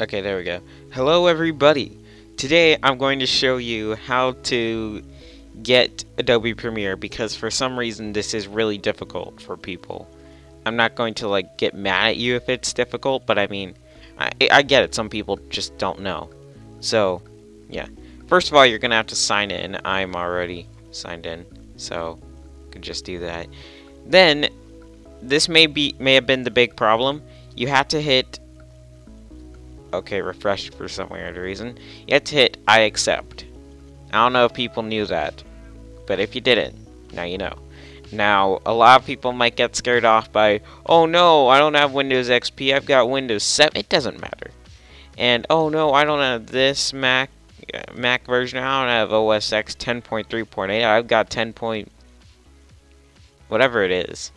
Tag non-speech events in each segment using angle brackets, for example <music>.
Okay, there we go. Hello everybody! Today I'm going to show you how to get Adobe Premiere because for some reason this is really difficult for people. I'm not going to like get mad at you if it's difficult, but I mean, I, I get it, some people just don't know. So, yeah. First of all, you're gonna have to sign in. I'm already signed in, so you can just do that. Then, this may be may have been the big problem. You have to hit okay, refreshed for some weird reason. You have to hit I accept. I don't know if people knew that, but if you didn't, now you know. Now, a lot of people might get scared off by, oh no, I don't have Windows XP, I've got Windows 7. It doesn't matter. And, oh no, I don't have this Mac uh, Mac version. I don't have OS X 10.3.8. I've got 10. Point whatever it is.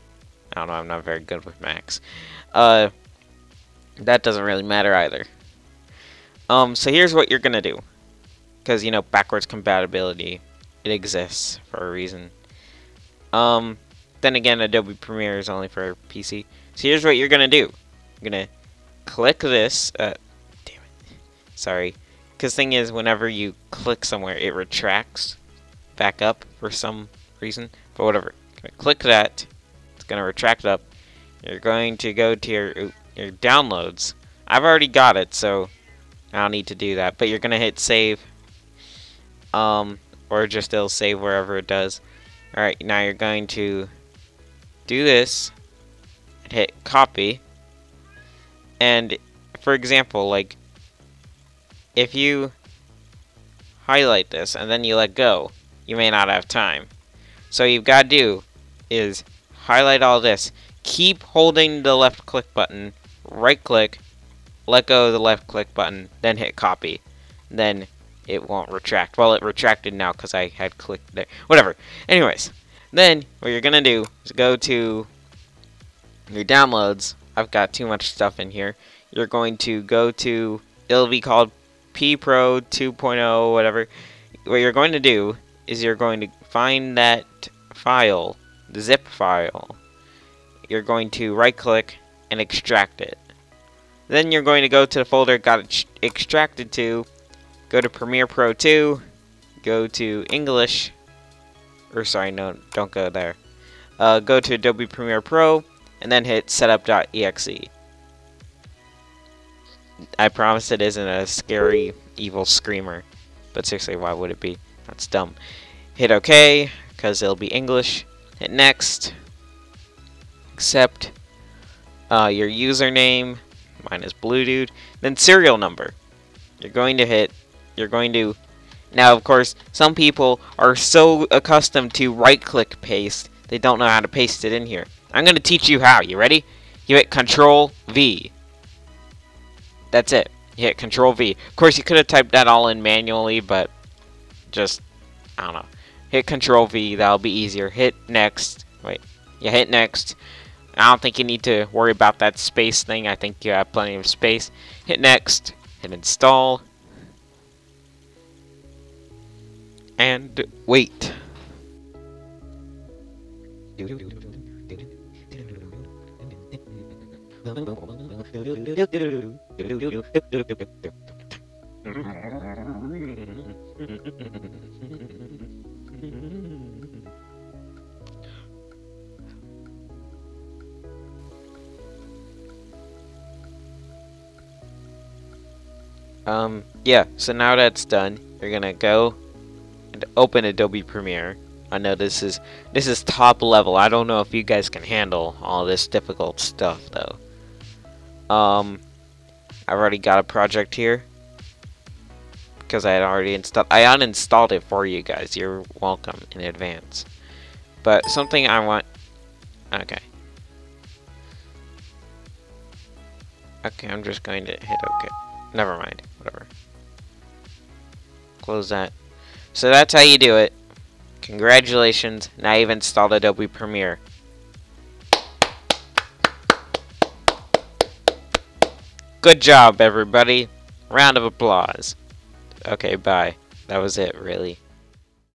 I don't know, I'm not very good with Macs. Uh, that doesn't really matter either. Um, so here's what you're gonna do. Because, you know, backwards compatibility, it exists for a reason. Um, then again, Adobe Premiere is only for PC. So here's what you're gonna do. You're gonna click this, uh, damn it, sorry. Because thing is, whenever you click somewhere, it retracts back up for some reason. But whatever. Click that. It's gonna retract up. You're going to go to your your downloads. I've already got it, so I don't need to do that. But you're going to hit save. Um, or just it'll save wherever it does. Alright, now you're going to do this. Hit copy. And, for example, like, if you highlight this and then you let go, you may not have time. So you've got to do is highlight all this. Keep holding the left click button, right click, let go of the left click button, then hit copy. Then it won't retract. Well, it retracted now because I had clicked there. Whatever. Anyways, then what you're going to do is go to your downloads. I've got too much stuff in here. You're going to go to, it'll be called P Pro 2.0, whatever. What you're going to do is you're going to find that file, the zip file. You're going to right click and extract it. Then you're going to go to the folder it got extracted to, go to Premiere Pro 2, go to English, or sorry, no, don't go there. Uh, go to Adobe Premiere Pro, and then hit setup.exe. I promise it isn't a scary, evil screamer, but seriously, why would it be? That's dumb. Hit OK, because it'll be English. Hit Next. Accept. Uh, your username Mine is Blue Dude. Then serial number. You're going to hit. You're going to. Now, of course, some people are so accustomed to right-click paste, they don't know how to paste it in here. I'm going to teach you how. You ready? You hit Control V. That's it. You hit Control V. Of course, you could have typed that all in manually, but just I don't know. Hit Control V. That'll be easier. Hit Next. Wait. You hit Next. I don't think you need to worry about that space thing. I think you have plenty of space. Hit next. Hit install. And wait. <laughs> Um, yeah, so now that's done, you're gonna go and open Adobe Premiere. I know this is this is top level. I don't know if you guys can handle all this difficult stuff though. Um, I've already got a project here because I had already installed. I uninstalled it for you guys. You're welcome in advance. But something I want. Okay. Okay, I'm just going to hit OK. Never mind. Whatever. Close that. So that's how you do it. Congratulations. Now you've installed Adobe Premiere. Good job, everybody. Round of applause. Okay, bye. That was it, really.